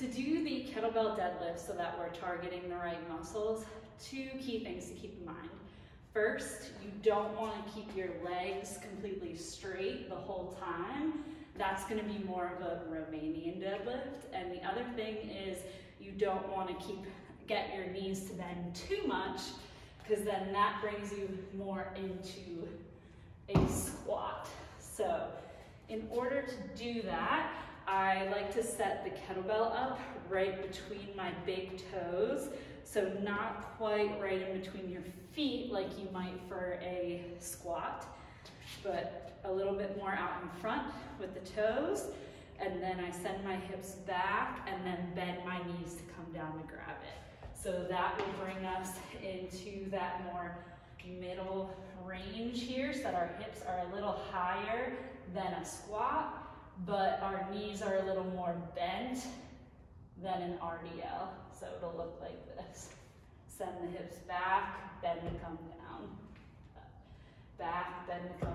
To do the kettlebell deadlift so that we're targeting the right muscles, two key things to keep in mind. First, you don't want to keep your legs completely straight the whole time. That's going to be more of a Romanian deadlift. And the other thing is you don't want to keep get your knees to bend too much because then that brings you more into a squat. So in order to do that, I like to set the kettlebell up right between my big toes. So not quite right in between your feet like you might for a squat, but a little bit more out in front with the toes. And then I send my hips back and then bend my knees to come down to grab it. So that will bring us into that more middle range here so that our hips are a little higher than a squat, but our knees are a little more bent than an RDL. So it'll look like this. Send the hips back, bend to come down. Back, bend to come